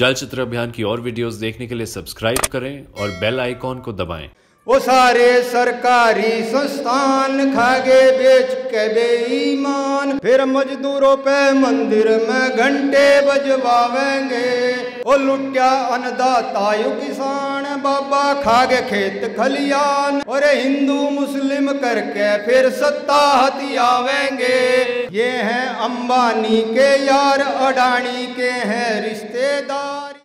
चलचित्र अभियान की और वीडियोस देखने के लिए सब्सक्राइब करें और बेल आइकॉन को दबाएँ। वो सारे सरकारी संस्थान खागे बेच के बेईमान। फिर मजदूरों पे मंदिर में घंटे बजवावेंगे। ओ लुटिया अन्नदाता यु किसान, बाबा खागे खेत खलियान। और हिंदू मुस्लिम करके फिर सत्ता हथियावेंगे। ये हैं अंबानी के यार, अडानी के हैं रिश्तेदार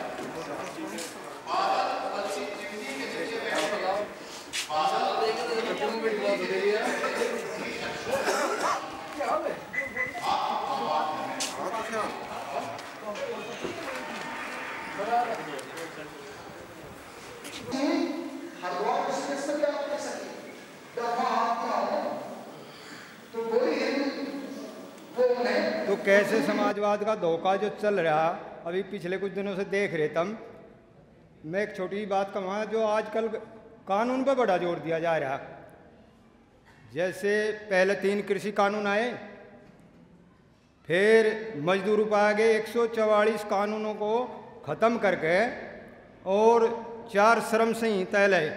हरिद्वार एक्सप्रेस में क्या आप कह सकते दफ़ा आपका हो तो कोई हिंदू वो तो कैसे समाजवाद का धोखा जो चल रहा, अभी पिछले कुछ दिनों से देख रहे तम। मैं एक छोटी सी बात कहूँ, जो आजकल कानून पर बड़ा ज़ोर दिया जा रहा। जैसे पहले तीन कृषि कानून आए, फिर मजदूर आ गए एक कानूनों को ख़त्म करके और चार श्रम संहिता लाए।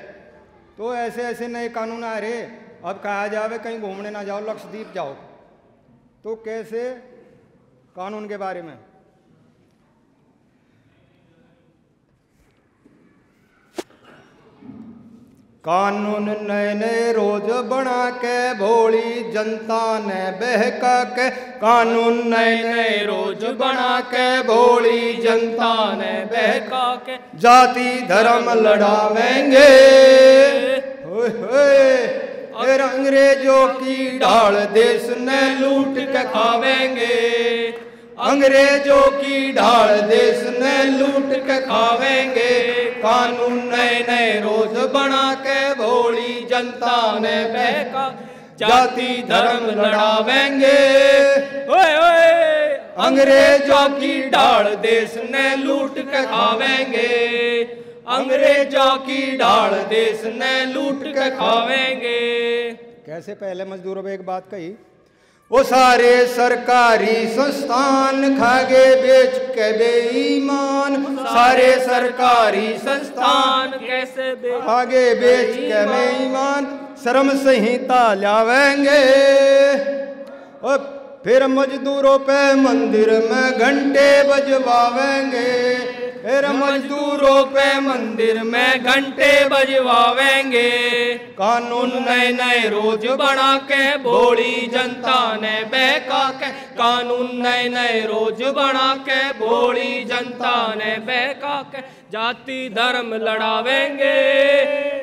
तो ऐसे ऐसे नए कानून आ रहे। अब कहा जावे कहीं घूमने ना जाओ, लक्षद्वीप जाओ। तो कैसे कानून के बारे में। कानून नए नए रोज बना के भोली जनता ने बहका के कानून नए नए रोज बना के भोली जनता ने बहका के जाति धर्म लड़ावेंगे। अंग्रेज़ों की ढाल देश ने लूट के खावेंगे। अंग्रेज़ों की ढाल देश ने लूट के खावेंगे। कानून नए नए रोज बना के भोली जनता ने बहका। जाति धर्म लड़ावेंगे। ओए ओए। अंग्रेज़ों की ढाल देश ने लूट के खावेंगे। अंग्रेज़ों की ढाल देश ने लूट के खावेंगे। कैसे पहले मजदूरों में एक बात कही? वो सारे सरकारी संस्थान खागे बेच के बेईमान। सारे सरकारी संस्थान कैसे खागे बेच के बेईमान। श्रम संहिता लावेंगे और फिर मजदूरों पे मंदिर में घंटे बजवावेंगे। फिर मजदूरों पे मंदिर में घंटे बजवावेंगे। कानून नए नए रोज बना के भोली जनता ने बहका के कानून नए नए रोज बना के भोली जनता ने बहका के जाति धर्म लड़ावेंगे।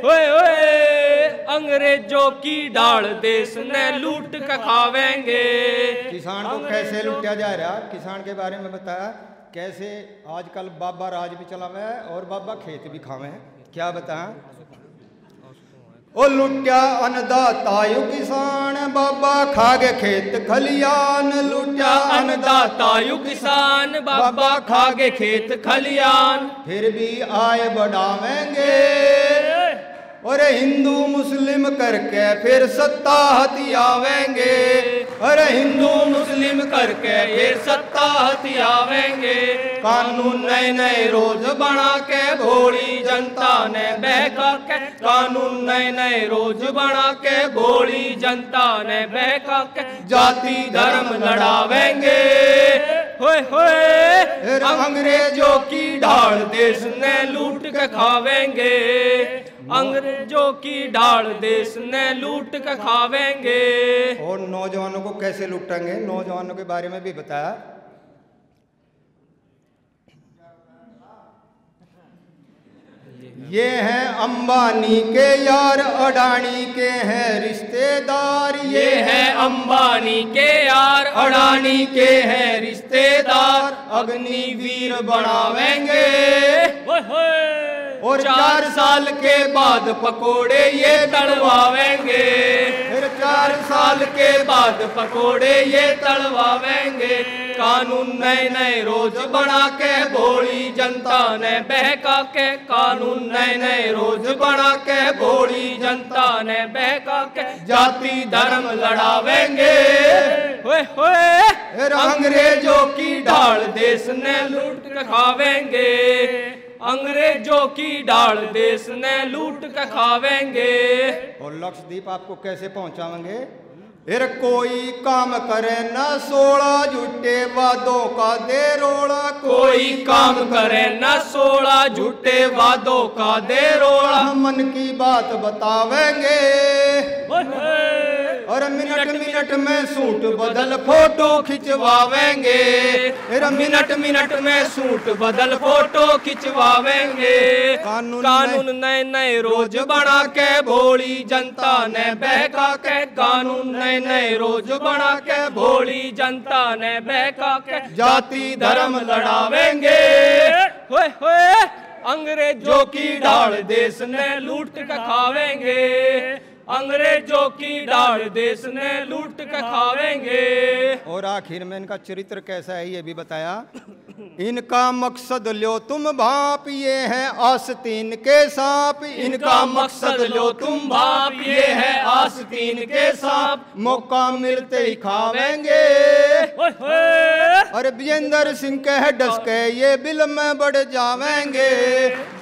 ओए ओए अंग्रेज़ों की डाल देश ने लूट के खावेंगे। किसान को कैसे लूटा जा रहा? किसान के बारे में बताया। कैसे आजकल बाबा राज भी चला हुआ है और बाबा खेत भी खावे हैं? क्या बताएँ? ओ लुट्या अन्नदाता यु किसान, बाबा खागे खेत खलियान। लुट्या अन्नदाता यु किसान, बाबा खागे खेत खलियान। फिर भी आय बढ़ावेंगे। और हिंदू मुस्लिम करके फिर सत्ता हथियावेंगे। अरे हिंदू मुस्लिम करके फिर सत्ता हथियावेंगे। कानून नए नए रोज बना के भोली जनता ने बहका के कानून नए नए रोज बना के भोली जनता ने बहका के जाति धर्म लड़ावेंगे। होए होए अंग्रेज़ों की ढाल देश ने लूट के खावेंगे। अंग्रेज़ों की ढाल देश ने लूट के खावेंगे। और नौजवानों को कैसे लूटेंगे? नौजवानों के बारे में भी बताया। ये हैं अंबानी के यार अडानी के हैं रिश्तेदार। ये है अंबानी के यार अडानी के हैं रिश्तेदार। अग्निवीर बनावेंगे। और चार साल के बाद पकोड़े ये तड़वावेंगे। फिर चार साल के बाद पकोड़े ये तड़वावेंगे। कानून नए नए रोज बना के भोली जनता ने बहका के कानून नए नए रोज बना के भोली जनता ने बहका के जाति धर्म लड़ावेंगे। होए अंग्रेज़ों की ढाल देश ने लूट खावेंगे। अंग्रेज़ों की ढाल देश ने लूट के खावेंगे। और लक्षद्वीप आपको कैसे पहुंचावेंगे फिर कोई काम करे न सोलह झूठे वादों का दे रोड़ा कोई काम करे न सोड़ा झूठे वादों का दे रोड़ा मन की बात बतावेंगे। और मिनट मिनट में सूट बदल फ़ोटो खिंचवावेंगे मिनट मिनट में सूट बदल फ़ोटो खिंचवावेंगे कानून कानून नए नए रोज बना के भोली जनता ने बहका के कानून नए नए रोज बना के भोली जनता ने बहका के जाति धर्म लड़ावेंगे होए होए अंग्रेज़ों की ढाल देश ने लूट के खावेंगे अंग्रेज़ों की ढाल देश ने लूट के खावेंगे। और आखिर में इनका चरित्र कैसा है ये भी बताया। इनका मकसद लो तुम भाप ये है आस्तीन के सांप। इनका मकसद लो तुम भाप ये है आस्तीन के सांप। मौका मिलते ही खावेंगे। ओए। और विजेंद्र सिंह कह डस के ये बिल में बढ़ जावेंगे।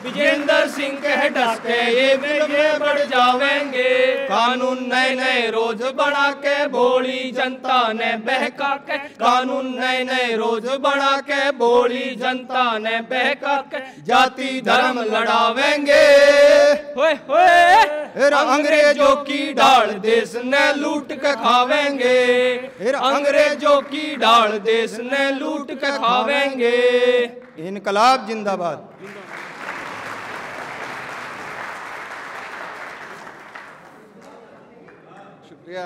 विजेंद्र सिंह के डस के ये बिल में बढ़ जावेंगे। कानून नए नए रोज बना के भोली जनता ने बहका के कानून नए नए रोज बना के भोली जनता ने बहका के जाति धर्म लड़ावेंगे। होए होए। फिर अंग्रेज़ों की ढाल देश ने लूट के खावेंगे। फिर अंग्रेज़ों की ढाल देश ने लूट के खावेंगे। इनकलाब जिंदाबाद। शुक्रिया।